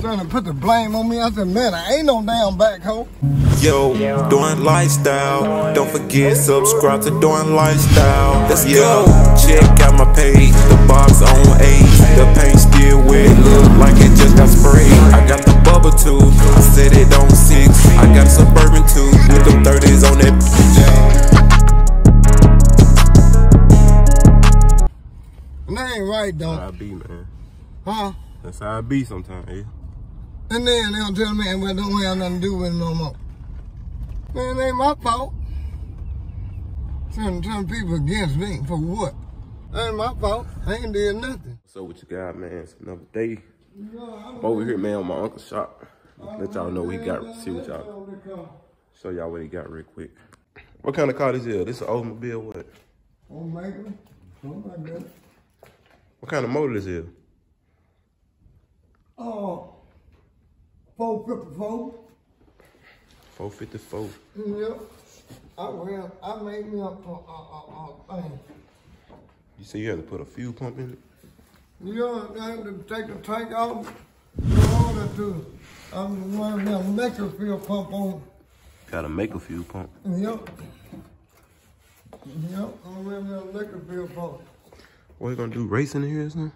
trying to put the blame on me. I said, man, I ain't no damn backhoe. Yo, Doinks Lifestyle. Don't forget, subscribe to Doinks Lifestyle. Let's go. Check out my page, the box on eight. The paint still wet, look like it just got sprayed. I got the bubble too, I set it on six. I got a suburban too, with them 30s on that. And that ain't right, though. I be, man. Huh? That's how I be sometimes, yeah. And then they'll tell me, well, don't have nothing to do with it no more. Man, it ain't my fault. Turn, turn people against me for what? Ain't my fault. I ain't did nothing. So what you got, man? It's another day. I'm over here, man, on my uncle's shop. Let y'all know what he got. See what y'all. Show y'all what he got real quick. What kind of car this is? This an Oldsmobile? What? Michael. Oh, my God. What kind of motor this is? Oh, 454. 454. Yep. I ran, I made me up a, a, a, a thing. You say you had to put a fuel pump in it? Yeah, I had to take the tank off. All that too. I'm running nectar fuel pump on. Gotta make a fuel pump. Yep. Yep, I'm running nectar fuel pump. What you gonna do? Racing in here or something?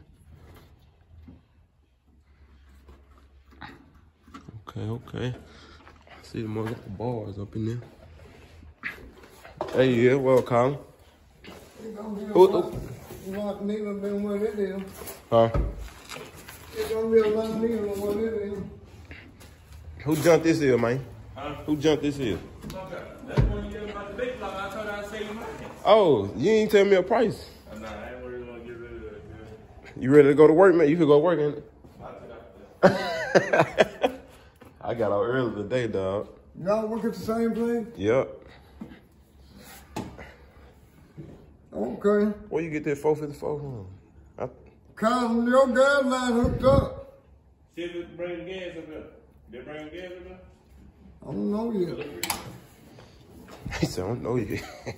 Okay, okay. See the more got the bars up in there. Hey, yeah, welcome. You gonna a Who- lot, lot neater than what it is. Huh? It's gonna be a lot neater than what it is. Who jumped this here, man? Who jumped this here? That's when you get about the big block. I told I'd save you money. Oh, you ain't tell me a price. Nah, I ain't really gonna get rid of that. man. You ready to go to work, man? You could go work, ain't it? I took out I got out early today, dog. Y'all work at the same place? Yep. Okay. Where you get that 454 from? I, Cause your gas line hooked up. See if it bring the gas up there. They bring the gas up there? I don't know yet. he said, I don't know you.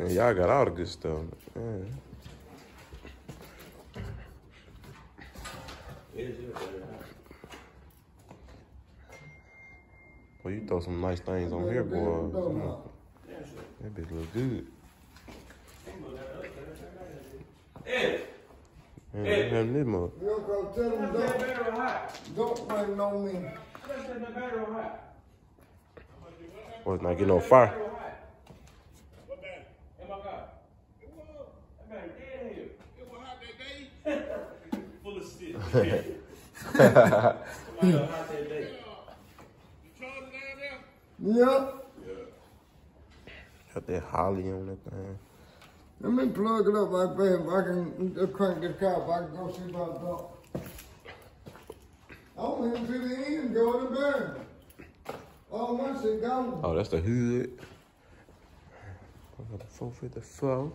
and y'all got all the good stuff. Man. Uh, Well, you throw some nice things on here, boy. That bitch look good. Ed, Man, they having this mug. You go tell them don't, battery don't bring no me. That's that battery hot. Well, it's not getting on fire. Battery hot. What battery? In my car. That battery dead here. It was hot that day? Full of shit. It was hot that day. Yep. Got that Holley on that thing. Let me plug it up like that. If I can crank this car, if I can go see about that. I want him to the end, go to burn. Oh, once it gone. Oh, that's the hood. The 454.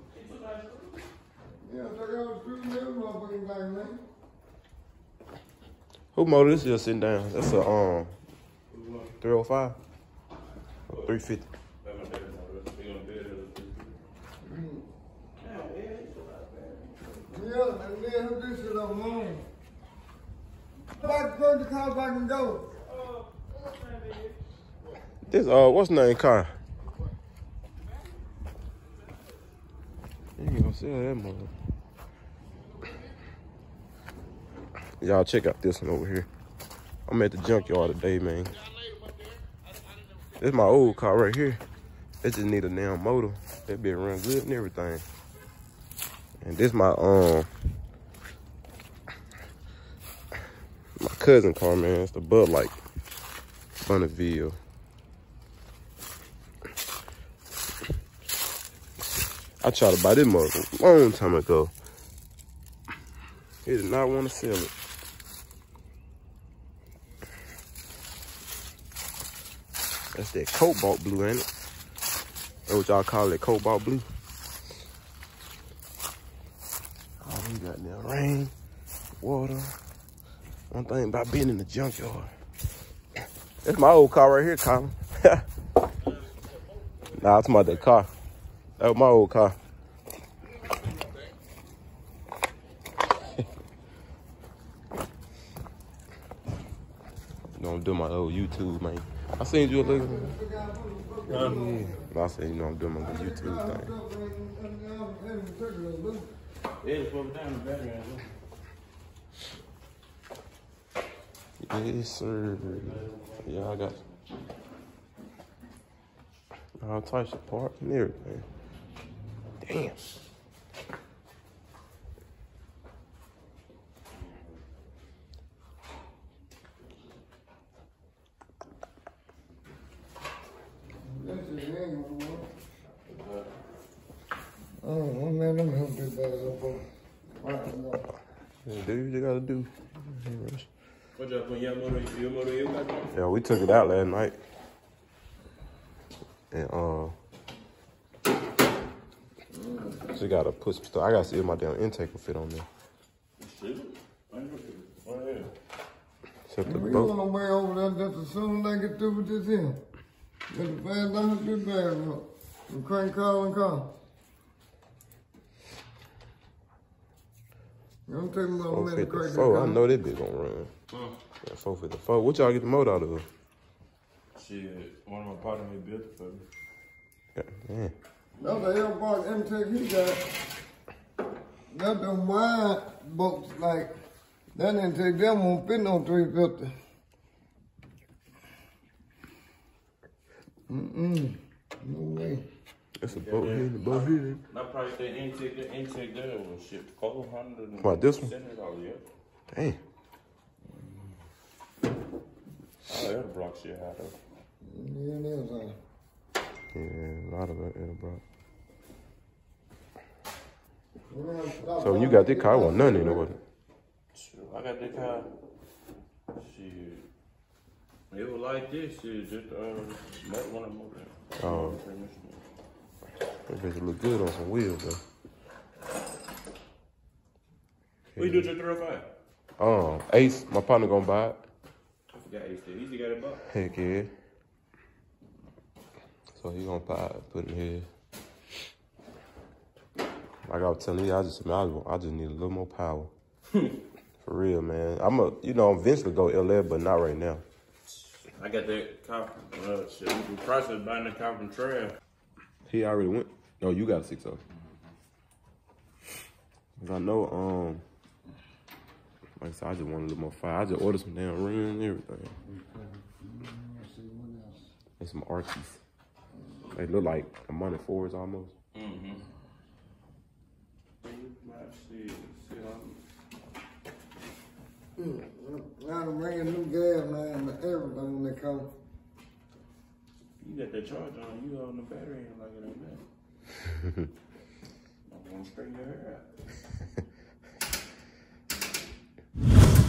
Yeah, so I got through this motherfucking thing, man. Who motor this is sitting down? That's a um 305 or 350. Yeah, and then who this shit up morning. If I can crank the car, if I go. This uh what's name car? You ain't gonna sell that mother. Y'all check out this one over here. I'm at the junkyard today, man. This my old car right here. It just need a damn motor. That been run good and everything. And this my um my cousin car, man. It's the Bud Light Bonneville. I tried to buy this mother a long time ago. He did not want to sell it. That's that cobalt blue, ain't it? That's what y'all call it, cobalt blue. Oh, we got now rain, water. One thing about being in the junkyard. That's my old car right here, Colin. nah, it's my that car. That was my old car. I'm doing my old YouTube, man. I seen you a little. Huh? Yeah. I said, you know, I'm doing my YouTube thing. Yeah, it's down the know. Yes, sir. Yeah, I got all types of parts and everything. Damn. Oh, man, let me help this bad up. Right. Yeah, do what you gotta do. What y'all put your motor, your motor, your car? Yeah, we took it out last night. And uh she got a push stuff. I gotta see if my damn intake will fit on there. Shit. I know. Oh, yeah. Except the We boat. on the way over there just as soon as I get through with this here. Get the fast down to the bad road. And crank call and call. Don't take me a Four minute to fifty crank that four. I call. know that bitch gonna run. Huh? Yeah, four fifty four. What y'all get the motor out of? Shit, one of my partners had built it for me. Yeah, man. That's the airport MTech he got. That's them wide boats like, that didn't take them won't fit no 350. Mm-mm. No way. It's a boat here, the boat here. That price, that intake, that intake there was shit, four hundred. What, this one? Seventy dollars, yeah. Damn. Oh, that'll block shit out of. Yeah, it is, huh? Yeah, a lot of it, it. So So when you got this car, I want nothing in it, was it? Shit, I got that car. Shit. It was like this, shit, just, uh, met one of them over there. Oh. That bitch look good on some wheels, though. What you do to 305? Um, Ace, my partner gonna buy it. I forgot Ace did. Easy got it bought. Heck yeah. So he gonna buy it, put it here. Like I was telling you, I just, I just, I just need a little more power. For real, man. I'm a, you know, eventually go LA, but not right now. I got that car. Uh, shit, the price of buying the car from Trail. He already went. No, you got a six oh. Cause I know, um, like I said, I just want a little more fire. I just ordered some damn rims and everything. And some Archies. They look like a money fours almost. Mm-hmm. Shit, shit, I'm- Now I'm bringing new gas, man, and everything when they come. You got that charge on, you on the battery and like it ain't that.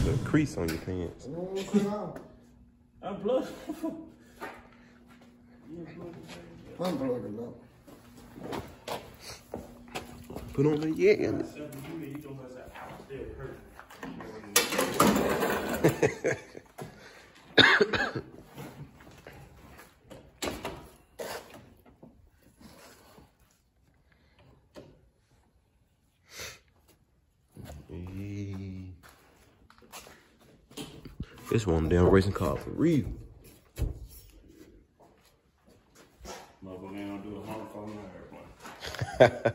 The crease on your pants. I'm saying? I'm plugging up. Put on the yeah. Seven, you, you gonna say, ouch, that hurt. Hey. This one damn racing car for real. Motherfucker ain't gonna do a hundred phone airplane.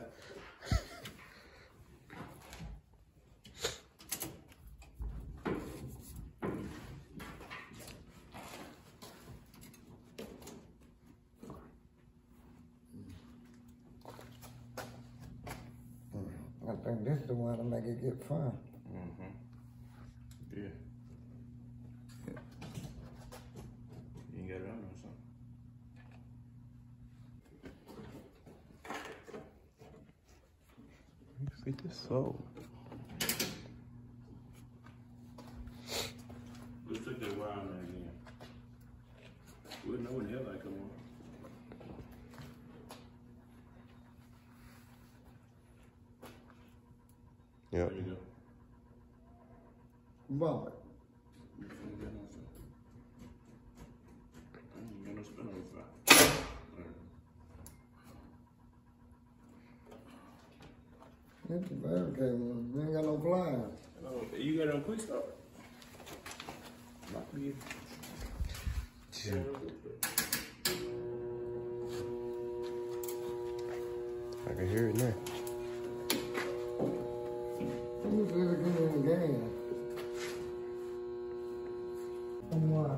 I think this is the one to make it get fun. Mm-hmm. Yeah. You ain't got it on or something. Fit this so. Let's took that wire on there again. We wouldn't know when the headlight come on. Yeah. There you go. Bump it. You ain't got no spin. I ain't got no spin on the side. It's a barricade one. You ain't got no flyers. Oh, you got it on quick start? Not me. Shoot. I can hear it now. Who's really getting in the game? And why?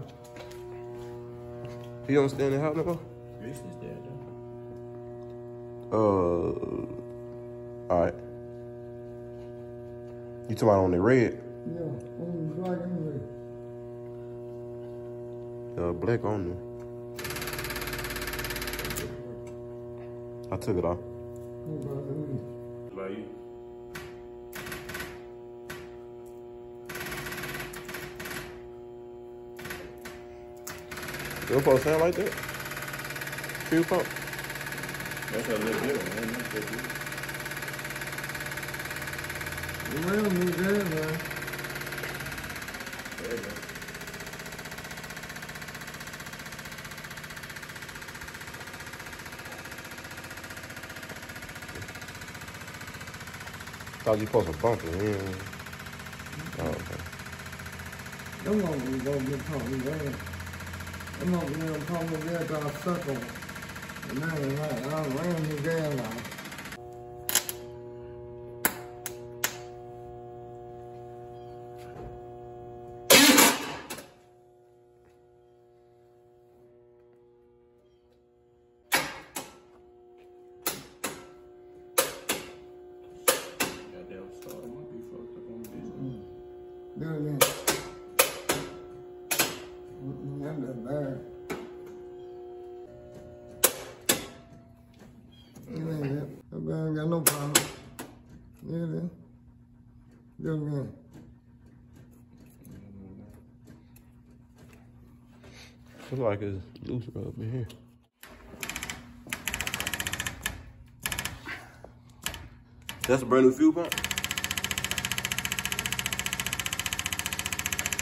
He don't stand in the house no more? Uh, You talking about on the red? Yeah, on the black and red. Uh, black on there. I took it off. What about the red? About you? You don't supposed to sound like that? Fuel pump? That's a little different, man. That's what you- The red one was there, man. There you go. Thought you supposed to bump it. Yeah. Oh, okay. Them ones was gonna get pumping gas. Them ones was gonna pump the gas till I suck on. And they're like, I ran the gas out. No problem. Yeah, then. Do it again. Looks like it's loose right up in here. That's a brand new fuel pump?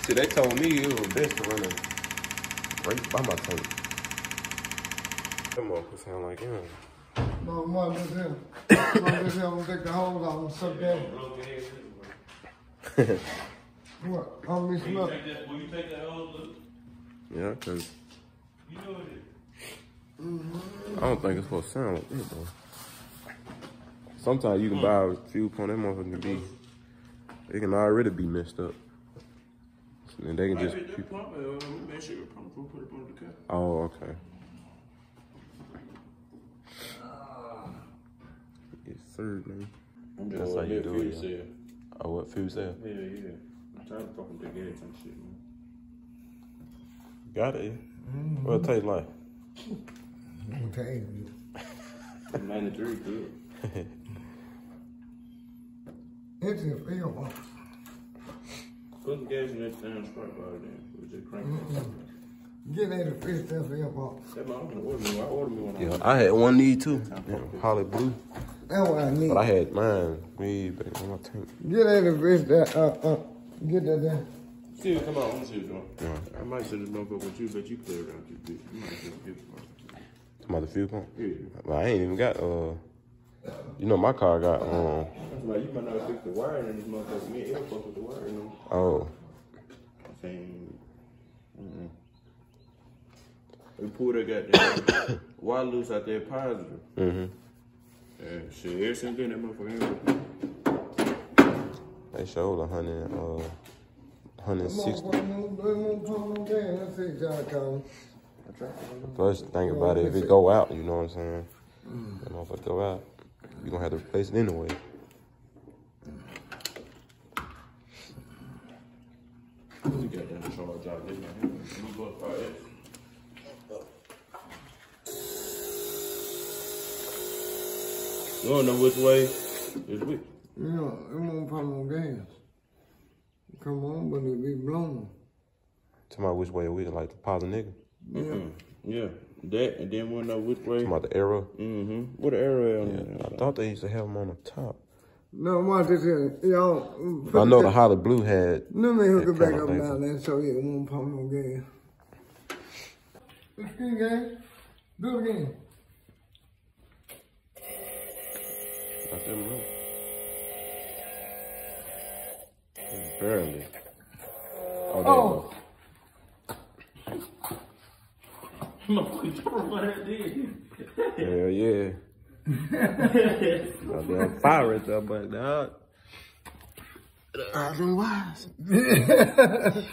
See, they told me it was best to run it right by my tank. That motherfucker sound like him. No, mom, this here. Mom, this here, I'm gonna take the hose off and suck that. What? I'm mixing Will up. you take that, will you take that hose, Luke? Yeah, cause You know what it is. I don't think it's supposed to sound like that though. Sometimes you can buy a few pump, that motherfucker can be, it can already be messed up. And they can just Maybe keep, that pump, uh, we made sure the pump, we'll put it on the car. oh, okay. Yes, man. That's how you do it, yeah. Oh, what fuel cell? Yeah, yeah. I'm trying to fucking dig gas and shit, man. Got it, mm-hmm. yeah. What it taste like? I'm gonna 93, good. It's a field one. Put some gas in that damn spark body then. We just crank it. Mm-hmm. Get that to fix that field box. That my, I'm gonna order me one. I ordered me one. Yeah, I had one need too. Yeah, Holley Blue. That's what I need. But I had mine way back on my tank. Get that to fix that, uh, uh, get that there. See, come on, let me see what's going on. I might send this motherfucker with you, but you play around too big. You might just give it one. Talking about the fuel pump? Yeah. But I ain't even got, uh, you know, my car got, um, That's why you might not fix the wiring in this motherfucker. Me and it'll fuck with the wiring. You oh, I'm saying, mm-mm. We pulled that goddamn wire loose out there positive. mm-hmm. And shit, ever since then, that motherfucker ain't They showed a hundred, uh, hundred sixty. First think about it, if it go out, you know what I'm saying? That motherfucker go out, you gonna have to replace it anyway. You got that charge out there, man. Move up, all right. You don't know which way is which. Yeah, it won't pump no gas. Come on, but it be blown. Talking about which way we like the positive nigga. Mm, Yeah, that, and then we'll know which way. Talking about the arrow. Mm-hmm. What the arrow on Yeah. I thought they used to have them on the top. No, watch this here. Y'all. I know the that- Holley Blue had. Let me hook it back up thing. now then so it won't pump no gas. Let's get gas. Do it again. I said no. Barely. Oh, there Oh. you Motherfucker, jump for that did. Hell yeah. Goddamn fire right there, but dog. I've wise.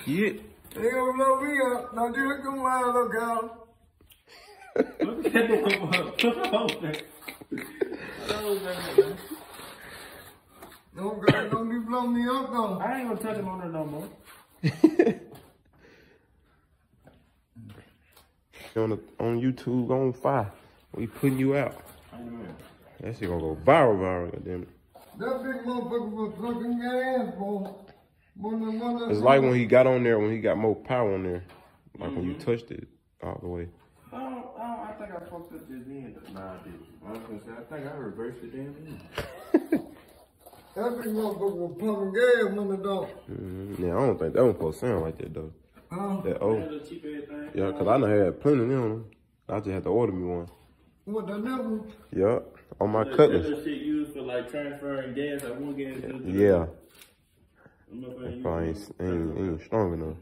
Yeah. They gonna blow me up. Don't you look them wild, look out. Look at that motherfucker. Don't go, don't you blow me up though. I ain't gonna touch him on there no more. on, the, on YouTube on fire. We putting you out. That shit gonna go viral, viral, goddamn it. That big motherfucker was fucking gas, boy. More than one of It's like when he got on there, when he got more power on there. Like when you mm-hmm. touched it all the way. I don't, I don't, I think I fucked up this end. Nah, I didn't. I was gonna say, I think I reversed the damn end. That big motherfucker was pumping gas when the dog. Mm, yeah, I don't think that one supposed to sound like that though. Huh? That That little cheap ass thing. yeah, cause I done had plenty of them. I just had to order me one. What the devil? Yeah, on my That cutlass. little shit used for like transferring gas, like one gas. to the- Yeah, Them motherfuckers that use probably ain't, ain't, ain't strong enough.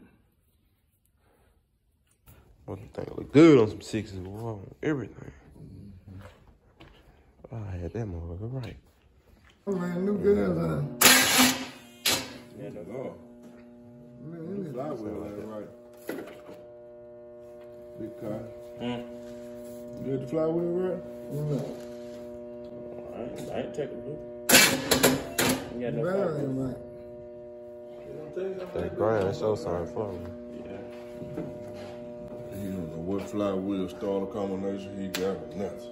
What the thing look good on some sixes, boy, everything. I had that motherfucker right. Oh, man, new gas line. Yeah, no. Oh, Man, this flywheel ain't right. Big car. Hmm. You got the flywheel right? No, I ain't, I ain't taking it. You got no better fucking- ain't right. That grind, that show sign for me. Yeah. He don't know what flywheel starter combination he got. Nuts.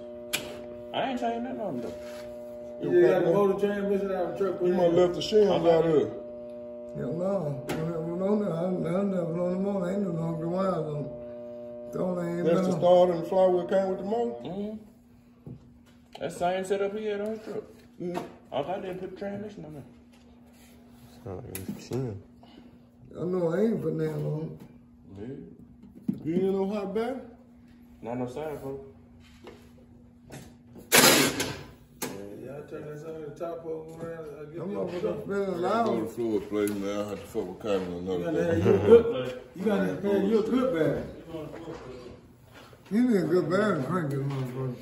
I ain't changing nothing on them. You got the motor transmission out of the truck. You might left the shims out there. Yeah, no. When it was on there, I, I never on the motor. Ain't no longer wires on it. The only ain't That's the no. starter and the flywheel came with the motor. Mm-hmm. That same setup he had on his truck. I thought they put the transmission on there. Sound like it's machine. I know I ain't putting that on. Yeah. You ain't no hot battery? Not no side folks. Yeah, I turn that on the top of around. I Them motherfuckers feeling I go to loud. fluid place, man. I have to fuck with Kevin another day. You good, you got to pay you a good bag. He need a good battery crank this motherfucker.